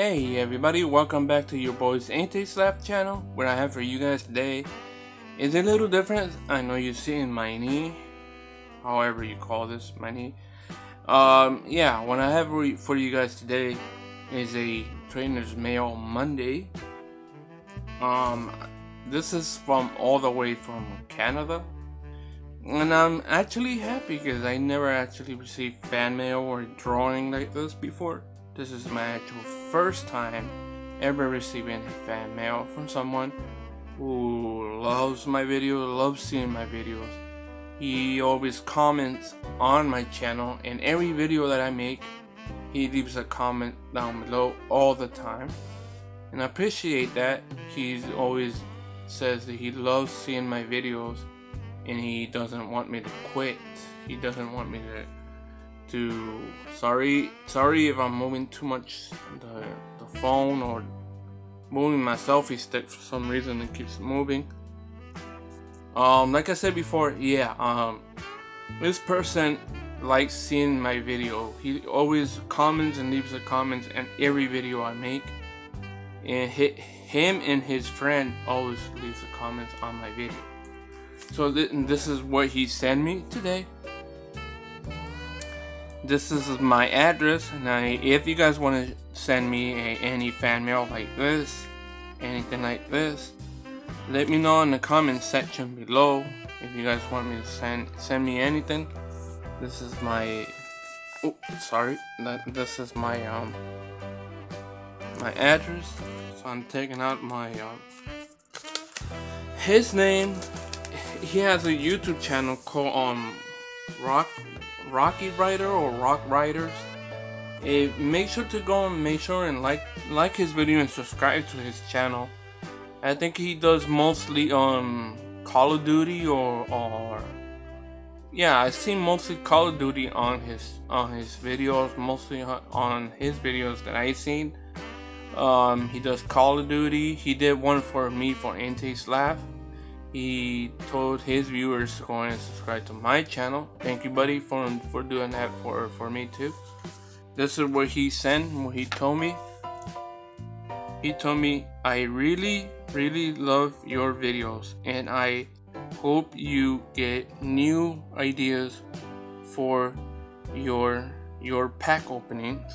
Hey everybody, welcome back to your boys Ain't They Slap channel. What I have for you guys today is a little different. I know you're seeing my knee, however you call this, my knee. Um, yeah, what I have for you guys today is a Trainer's Mail Monday. Um, this is from all the way from Canada. And I'm actually happy because I never actually received fan mail or drawing like this before. This is my actual first time ever receiving fan mail from someone who loves my videos, loves seeing my videos. He always comments on my channel and every video that I make, he leaves a comment down below all the time. And I appreciate that. He's always says that he loves seeing my videos and he doesn't want me to quit. He doesn't want me to to sorry sorry if I'm moving too much the the phone or moving my selfie stick for some reason it keeps moving. Um like I said before, yeah, um this person likes seeing my video. He always comments and leaves a comments in every video I make. And hit him and his friend always leaves the comments on my video. So th this is what he sent me today this is my address and I, if you guys want to send me a, any fan mail like this anything like this let me know in the comment section below if you guys want me to send send me anything. This is my oh sorry this is my um my address so I'm taking out my um his name. He has a YouTube channel called um rock Rocky Rider or Rock Riders. Eh, make sure to go and make sure and like like his video and subscribe to his channel. I think he does mostly on Call of Duty or or yeah, I've seen mostly Call of Duty on his on his videos, mostly on his videos that I've seen. Um, he does Call of Duty. He did one for me for Ante Slap he told his viewers to go and subscribe to my channel. Thank you, buddy, for for doing that for for me too. This is what he sent. What he told me. He told me, I really, really love your videos, and I hope you get new ideas for your your pack openings.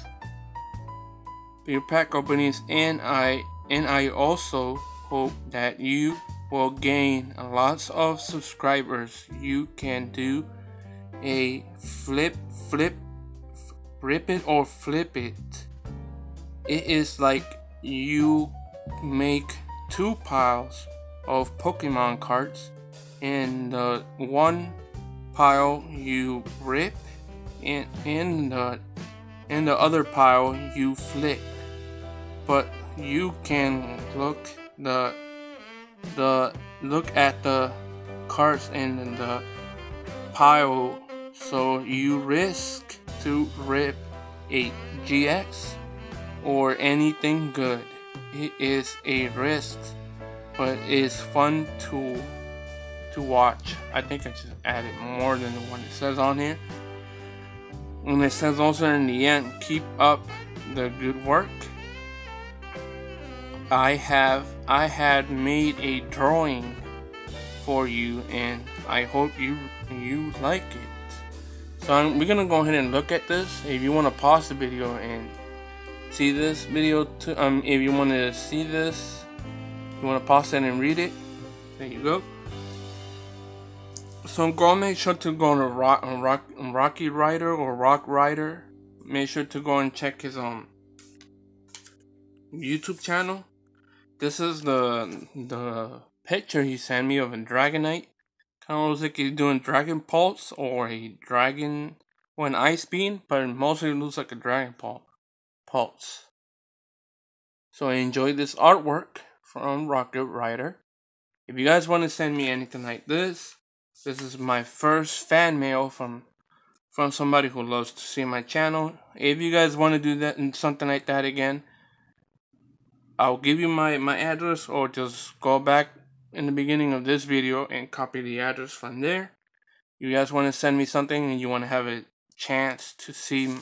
Your pack openings, and I and I also hope that you will gain lots of subscribers, you can do a flip, flip, rip it or flip it. It is like you make two piles of Pokemon cards, and the one pile you rip, and in the in the other pile you flip. But you can look the the look at the cards in the pile so you risk to rip a GX or anything good. It is a risk, but it's fun to to watch. I think I just added more than what it says on here. And it says also in the end, keep up the good work. I have I had made a drawing for you and I hope you you like it. So I'm, we're gonna go ahead and look at this. If you want to pause the video and see this video, to, um, if you want to see this, you want to pause it and read it. There you go. So go make sure to go to Rock, Rock, Rocky Rider or Rock Rider. Make sure to go and check his um YouTube channel. This is the the picture he sent me of a Dragonite. Kind of looks like he's doing Dragon Pulse or a Dragon or an Ice Beam, but mostly looks like a Dragon Pulse. So I enjoyed this artwork from Rocket Rider. If you guys want to send me anything like this, this is my first fan mail from from somebody who loves to see my channel. If you guys want to do that and something like that again, I'll give you my, my address or just go back in the beginning of this video and copy the address from there. You guys want to send me something and you want to have a chance to see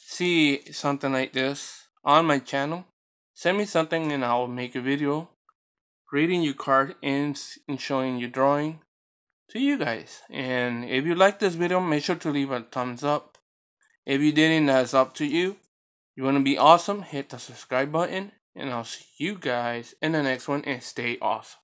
see something like this on my channel, Send me something and I'll make a video reading your card and, and showing your drawing to you guys. And if you like this video, make sure to leave a thumbs up. If you didn't, that's up to you. You want to be awesome, hit the subscribe button. And I'll see you guys in the next one and stay awesome.